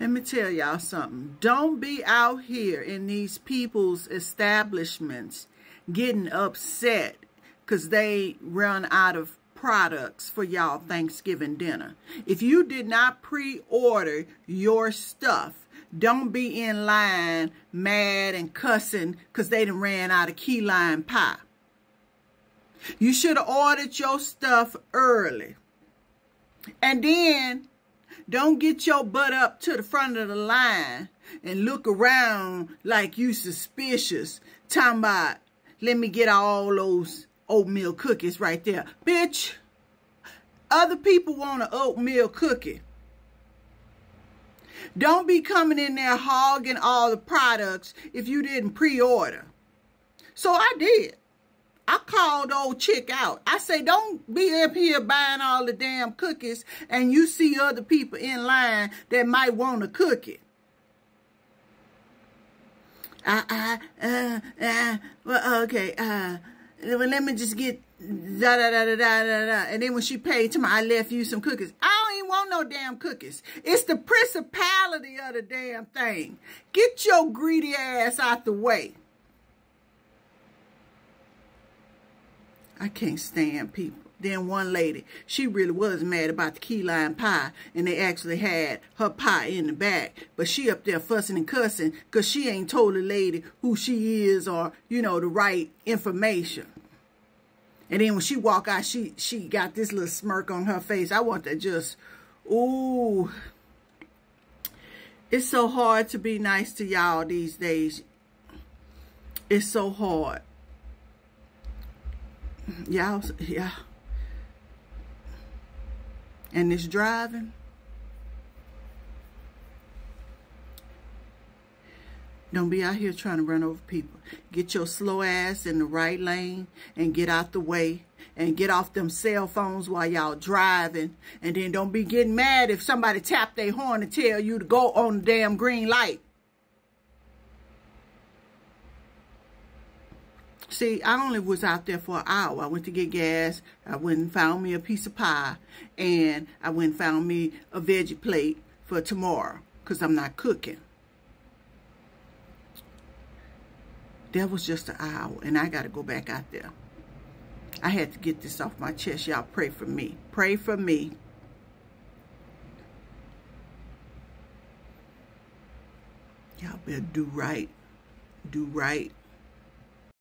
Let me tell y'all something. Don't be out here in these people's establishments getting upset because they run out of products for y'all Thanksgiving dinner. If you did not pre-order your stuff, don't be in line mad and cussing because they done ran out of key lime pie. You should have ordered your stuff early. And then don't get your butt up to the front of the line and look around like you suspicious. Talking about, let me get all those oatmeal cookies right there. Bitch, other people want an oatmeal cookie. Don't be coming in there hogging all the products if you didn't pre-order. So I did. I called old chick out. I say, don't be up here buying all the damn cookies and you see other people in line that might want a cookie. Uh, uh, uh, uh, well, okay, uh, well, let me just get da da da da da da da. And then when she paid to me, I left you some cookies. I don't even want no damn cookies. It's the principality of the damn thing. Get your greedy ass out the way. I can't stand people. Then one lady, she really was mad about the key lime pie, and they actually had her pie in the back. But she up there fussing and cussing because she ain't told the lady who she is or, you know, the right information. And then when she walk out, she she got this little smirk on her face. I want to just, ooh. It's so hard to be nice to y'all these days. It's so hard. Y'all, yeah. And this driving. Don't be out here trying to run over people. Get your slow ass in the right lane and get out the way and get off them cell phones while y'all driving. And then don't be getting mad if somebody tap their horn and tell you to go on the damn green light. See, I only was out there for an hour. I went to get gas. I went and found me a piece of pie. And I went and found me a veggie plate for tomorrow because I'm not cooking. That was just an hour, and I got to go back out there. I had to get this off my chest. Y'all pray for me. Pray for me. Y'all better do right. Do right.